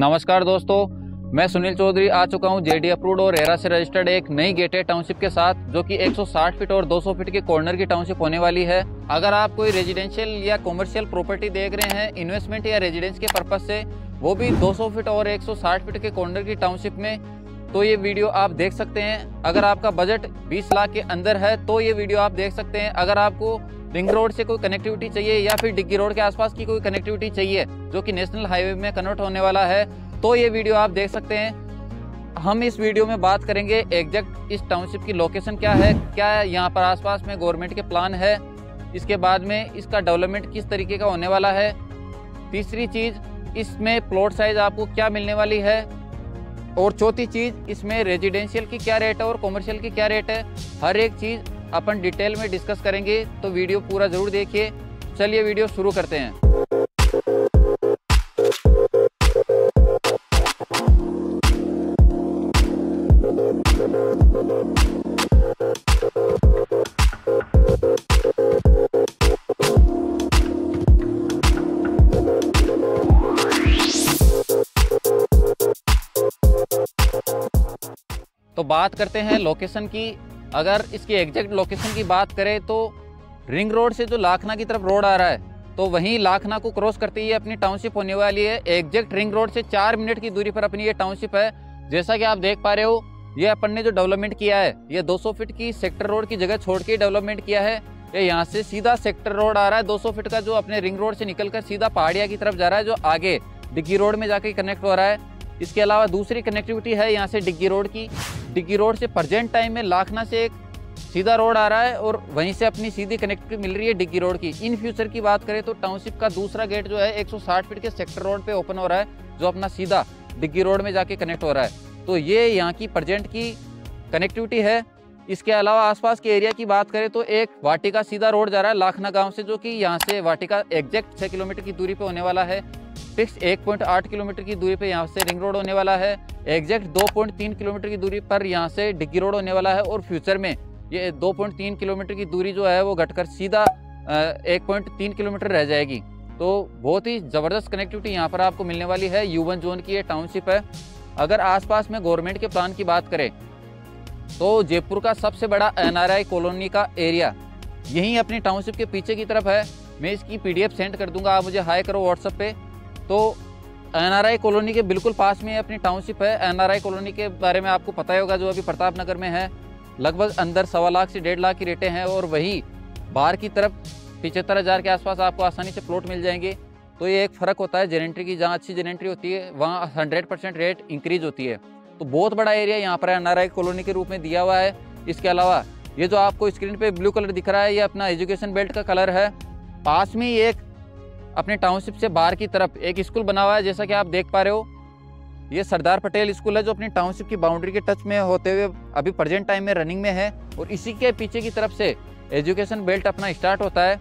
नमस्कार दोस्तों, मैं सुनील चौधरी आ चुका हूँ जेडी अप्रूव्ड और रेरा से रजिस्टर्ड एक नई गेटेड टाउनशिप के साथ, जो कि 160 फीट और 200 फीट के कॉर्नर की टाउनशिप होने वाली है। अगर आप कोई रेजिडेंशियल या कॉमर्शियल प्रॉपर्टी देख रहे हैं इन्वेस्टमेंट या रेजिडेंस के पर्पज से, वो भी 200 फीट और 160 फीट के कॉर्नर की टाउनशिप में तो ये वीडियो आप देख सकते हैं। अगर आपका बजट 20 लाख के अंदर है तो ये वीडियो आप देख सकते हैं। अगर आपको रिंग रोड से कोई कनेक्टिविटी चाहिए या फिर डिग्गी रोड के आसपास की कोई कनेक्टिविटी चाहिए, जो कि नेशनल हाईवे में कन्वर्ट होने वाला है तो ये वीडियो आप देख सकते हैं। हम इस वीडियो में बात करेंगे एग्जैक्ट इस टाउनशिप की लोकेशन क्या है, क्या यहाँ पर आसपास में गवर्नमेंट के प्लान है, इसके बाद में इसका डेवलपमेंट किस तरीके का होने वाला है। तीसरी चीज़, इसमें प्लॉट साइज़ आपको क्या मिलने वाली है, और चौथी चीज़, इसमें रेजिडेंशियल की क्या रेट है और कॉमर्शियल की क्या रेट है। हर एक चीज़ अपन डिटेल में डिस्कस करेंगे तो वीडियो पूरा ज़रूर देखिए। चलिए वीडियो शुरू करते हैं। तो बात करते हैं लोकेशन की। अगर इसकी एग्जैक्ट लोकेशन की बात करें तो रिंग रोड से जो लाखना की तरफ़ रोड आ रहा है तो वहीं लाखना को क्रॉस करते ही अपनी टाउनशिप होने वाली है। एग्जैक्ट रिंग रोड से चार मिनट की दूरी पर अपनी ये टाउनशिप है। जैसा कि आप देख पा रहे हो, ये अपन ने जो डेवलपमेंट किया है, ये 200 फीट की सेक्टर रोड की जगह छोड़ के डेवलपमेंट किया है। ये यहाँ से सीधा सेक्टर रोड आ रहा है 200 फीट का जो अपने रिंग रोड से निकलकर सीधा पहाड़िया की तरफ़ जा रहा है, जो आगे डिग्गी रोड में जाके कनेक्ट हो रहा है। इसके अलावा दूसरी कनेक्टिविटी है यहाँ से डिग्गी रोड की। डिग्गी रोड से प्रजेंट टाइम में लाखना से एक सीधा रोड आ रहा है और वहीं से अपनी सीधी कनेक्टिविटी मिल रही है डिग्गी रोड की। इन फ्यूचर की बात करें तो टाउनशिप का दूसरा गेट जो है 160 फीट के सेक्टर रोड पे ओपन हो रहा है, जो अपना सीधा डिग्गी रोड में जाके कनेक्ट हो रहा है। तो ये यहाँ की प्रजेंट की कनेक्टिविटी है। इसके अलावा आसपास के एरिया की बात करें तो एक वाटिका सीधा रोड जा रहा है लाखना गाँव से, जो कि यहाँ से वाटिका एग्जैक्ट छः किलोमीटर की दूरी पर होने वाला है। फिक्स 1.8 किलोमीटर की दूरी पर यहाँ से रिंग रोड होने वाला है। एग्जैक्ट 2.3 किलोमीटर की दूरी पर यहाँ से डिग्गी रोड होने वाला है और फ्यूचर में ये 2.3 किलोमीटर की दूरी जो है वो घटकर सीधा 1.3 किलोमीटर रह जाएगी। तो बहुत ही ज़बरदस्त कनेक्टिविटी यहाँ पर आपको मिलने वाली है यूवन जोन की ये टाउनशिप है। अगर आसपास में गवर्नमेंट के प्लान की बात करें तो जयपुर का सबसे बड़ा एनआरआई कॉलोनी का एरिया यहीं अपनी टाउनशिप के पीछे की तरफ़ है। मैं इसकी पीडीएफ सेंड कर दूँगा, आप मुझे हाई करो व्हाट्सएप पे। तो एनआरआई कॉलोनी के बिल्कुल पास में अपनी टाउनशिप है। एनआरआई कॉलोनी के बारे में आपको पता ही होगा, जो अभी प्रताप नगर में है, लगभग अंदर सवा लाख से डेढ़ लाख की रेटें हैं और वही बाहर की तरफ़ पिचहत्तर हज़ार के आसपास आपको आसानी से प्लॉट मिल जाएँगे। तो ये एक फ़र्क होता है जेनेंट्री की जहाँ अच्छी जेनेंट्री होती है, वहाँ हंड्रेड परसेंट रेट इंक्रीज होती है। तो बहुत बड़ा एरिया यहाँ पर एनआरआई कॉलोनी के रूप में दिया हुआ है। इसके अलावा ये जो आपको स्क्रीन पे ब्लू कलर दिख रहा है, ये अपना एजुकेशन बेल्ट का कलर है। पास में ही एक अपने टाउनशिप से बाहर की तरफ़ एक स्कूल बना हुआ है, जैसा कि आप देख पा रहे हो। ये सरदार पटेल स्कूल है, जो अपनी टाउनशिप की बाउंड्री के टच में होते हुए अभी प्रेजेंट टाइम में रनिंग में है और इसी के पीछे की तरफ़ से एजुकेशन बेल्ट अपना स्टार्ट होता है।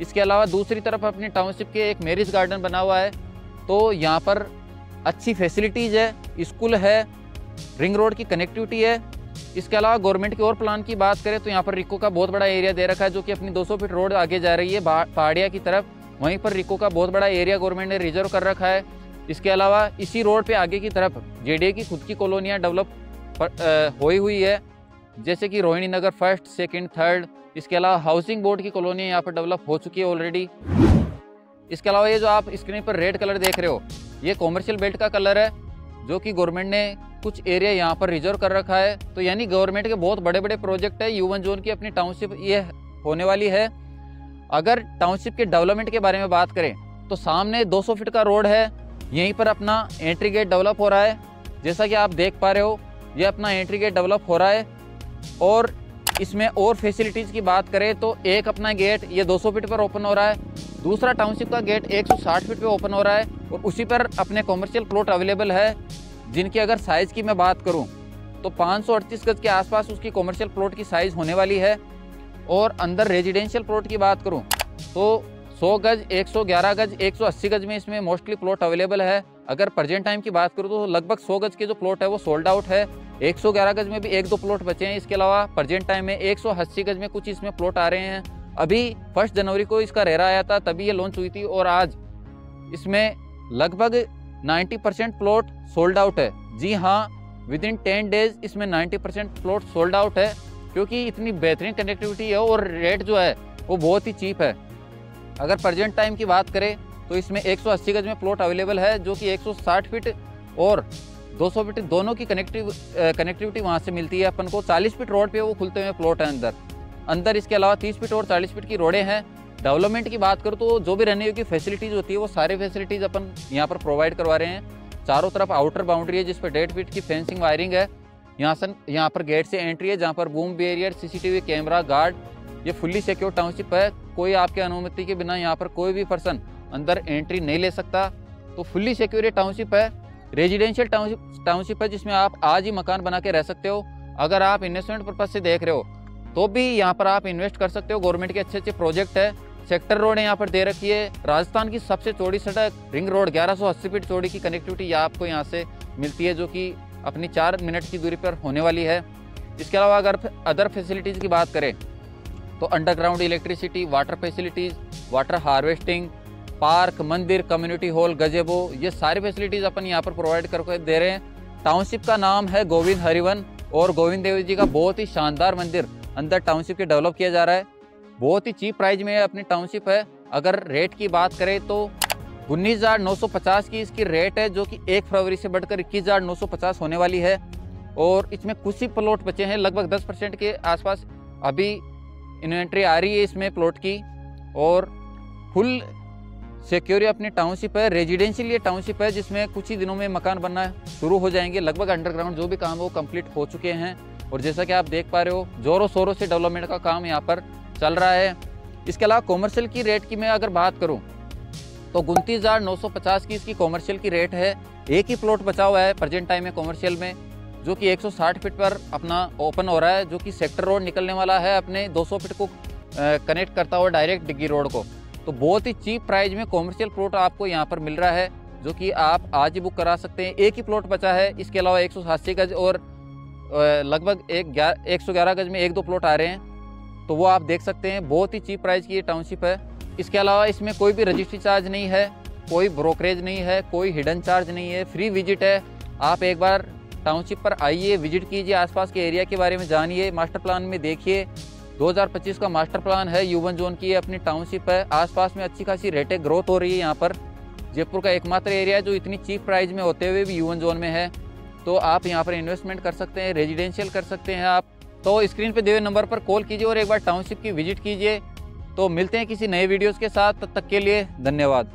इसके अलावा दूसरी तरफ़ अपनी टाउनशिप के एक मेरिज गार्डन बना हुआ है। तो यहाँ पर अच्छी फैसिलिटीज़ है स्कूल है रिंग रोड की कनेक्टिविटी है। इसके अलावा गवर्नमेंट की और प्लान की बात करें तो यहाँ पर रिको का बहुत बड़ा एरिया दे रखा है, जो कि अपनी 200 फीट रोड आगे जा रही है पहाड़िया की तरफ़। वहीं पर रिको का बहुत बड़ा एरिया गवर्नमेंट ने रिज़र्व कर रखा है। इसके अलावा इसी रोड पे आगे की तरफ़ जेडीए की खुद की कॉलोनियाँ डेवलप हुई हुई है। जैसे कि Rohini Nagar first second third इसके अलावा हाउसिंग बोर्ड की कॉलोनी यहाँ पर डेवलप हो चुकी है ऑलरेडी इसके अलावा ये जो आप स्क्रीन पर रेड कलर देख रहे हो, ये कॉमर्शियल बेल्ट का कलर है, जो कि गवर्नमेंट ने कुछ एरिया यहाँ पर रिज़र्व कर रखा है। तो यानी गवर्नमेंट के बहुत बड़े बड़े प्रोजेक्ट है यूवन जोन की अपनी टाउनशिप ये होने वाली है। अगर टाउनशिप के डेवलपमेंट के बारे में बात करें तो सामने 200 फीट का रोड है, यहीं पर अपना एंट्री गेट डेवलप हो रहा है। जैसा कि आप देख पा रहे हो ये अपना एंट्री गेट डेवलप हो रहा है। और इसमें और फैसिलिटीज़ की बात करें तो एक अपना गेट ये 200 फीट पर ओपन हो रहा है, दूसरा टाउनशिप का गेट 160 फीट पर ओपन हो रहा है, और उसी पर अपने कॉमर्शियल प्लॉट अवेलेबल है, जिनकी अगर साइज़ की मैं बात करूँ तो पाँच सौ अड़तीस गज के आसपास उसकी कॉमर्शियल प्लॉट की साइज़ होने वाली है। और अंदर रेजिडेंशियल प्लॉट की बात करूँ तो 100 गज 111 गज 180 गज में इसमें मोस्टली प्लॉट अवेलेबल है। अगर प्रजेंट टाइम की बात करूँ तो लगभग 100 गज के जो प्लॉट है, वो सोल्ड आउट है। 111 गज में भी एक दो प्लॉट बचे हैं इसके अलावा। प्रजेंट टाइम में 180 गज में कुछ इसमें प्लॉट आ रहे हैं। अभी फ़र्स्ट जनवरी को इसका रेरा आया था, तभी ये लॉन्च हुई थी और आज इसमें लगभग 90 परसेंट प्लॉट सोल्ड आउट है। जी हाँ विद इन टेन डेज़ इसमें 90 परसेंट प्लॉट सोल्ड आउट है। क्योंकि इतनी बेहतरीन कनेक्टिविटी है और रेट जो है, वो बहुत ही चीप है। अगर प्रजेंट टाइम की बात करें तो इसमें 180 गज में प्लॉट अवेलेबल है, जो कि 160 फीट और 200 फीट दोनों की कनेक्टिव कनेक्टिविटी वहाँ से मिलती है। अपन को 40 फीट रोड पे वो खुलते हुए प्लॉट है अंदर। अंदर इसके अलावा 30 फीट और 40 फीट की रोडें हैं। डेवलपमेंट की बात करूँ तो जो भी रहने की फैसिलिटीज़ होती है, वो सारे फैसिलिटीज़ अपन यहाँ पर प्रोवाइड करवा रहे हैं। चारों तरफ़ आउटर बाउंड्री है, जिस पर डेढ़ फीट की फेंसिंग वायरिंग है। यहाँ से यहाँ पर गेट से एंट्री है, जहाँ पर boom barrier, CCTV camera, guard, ये फुल्ली सिक्योर टाउनशिप है। कोई आपके अनुमति के बिना यहाँ पर कोई भी पर्सन अंदर एंट्री नहीं ले सकता। तो फुल्ली सिक्योर टाउनशिप है। रेजिडेंशियल टाउनशिप टाउनशिप है जिसमें आप आज ही मकान बना के रह सकते हो। अगर आप इन्वेस्टमेंट पर्पज से देख रहे हो तो भी यहाँ पर आप इन्वेस्ट कर सकते हो। गवर्नमेंट के अच्छे अच्छे प्रोजेक्ट है। सेक्टर रोड यहाँ पर दे रखी है। राजस्थान की सबसे चौड़ी सड़क रिंग रोड 1180 फीट चौड़ी की कनेक्टिविटी आपको यहाँ से मिलती है, जो कि अपनी चार मिनट की दूरी पर होने वाली है। इसके अलावा अगर अदर फैसिलिटीज़ की बात करें तो underground electricity water facilities water harvesting park मंदिर कम्युनिटी हॉल गजेबो ये सारी फैसिलिटीज़ अपन यहाँ पर प्रोवाइड करके दे रहे हैं। टाउनशिप का नाम है गोविंद हरिवन और गोविंद देव जी का बहुत ही शानदार मंदिर अंदर टाउनशिप के डेवलप किया जा रहा है। बहुत ही चीप प्राइस में अपनी टाउनशिप है। अगर रेट की बात करें तो उन्नीस हज़ार नौ सौ पचास की इसकी रेट है जो कि एक फरवरी से बढ़कर इक्कीस हज़ार नौ सौ पचास होने वाली है। और इसमें कुछ ही प्लॉट बचे हैं, लगभग दस परसेंट के आसपास अभी इन्वेंट्री आ रही है इसमें प्लॉट की। और फुल सिक्योरी अपनी टाउनशिप है रेजिडेंशियल ये टाउनशिप है, जिसमें कुछ ही दिनों में मकान बनना शुरू हो जाएँगे। लगभग अंडरग्राउंड जो भी काम है वो कंप्लीट हो चुके हैं। और जैसा कि आप देख पा रहे हो जोरों शोरों से डेवलपमेंट का काम यहाँ पर चल रहा है। इसके अलावा कॉमर्शियल की रेट की मैं अगर बात करूँ तो उनतीस हज़ार नौ सौ पचास की इसकी कॉमर्शियल की रेट है। एक ही प्लॉट बचा हुआ है प्रेजेंट टाइम में कॉमर्शियल में, जो कि 160 फीट पर अपना ओपन हो रहा है, जो कि सेक्टर रोड निकलने वाला है अपने 200 फीट को कनेक्ट करता हुआ डायरेक्ट डिग्गी रोड को। तो बहुत ही चीप प्राइस में कॉमर्शियल प्लॉट आपको यहाँ पर मिल रहा है, जो कि आप आज ही बुक करा सकते हैं। एक ही प्लॉट बचा है, इसके अलावा एक गज और लगभग एक ग्यारह गज में एक दो प्लॉट आ रहे हैं। तो वो आप देख सकते हैं, बहुत ही चीप प्राइस की ये टाउनशिप है। इसके अलावा इसमें कोई भी रजिस्ट्री चार्ज नहीं है, कोई ब्रोकरेज नहीं है, कोई हिडन चार्ज नहीं है फ्री विज़िट है। आप एक बार टाउनशिप पर आइए विज़िट कीजिए आसपास के एरिया के बारे में जानिए मास्टर प्लान में देखिए। 2025 का मास्टर प्लान है यूवन जोन की अपनी टाउनशिप है। आसपास में अच्छी खासी रेटें ग्रोथ हो रही है यहाँ पर। जयपुर का एकमात्र एरिया है जो इतनी चीप प्राइस में होते हुए भी यूवन जोन में है। तो आप यहाँ पर इन्वेस्टमेंट कर सकते हैं रेजिडेंशियल कर सकते हैं आप। तो स्क्रीन पर दिए नंबर पर कॉल कीजिए और एक बार टाउनशिप की विज़िट कीजिए। तो मिलते हैं किसी नए वीडियोस के साथ तब तक के लिए धन्यवाद।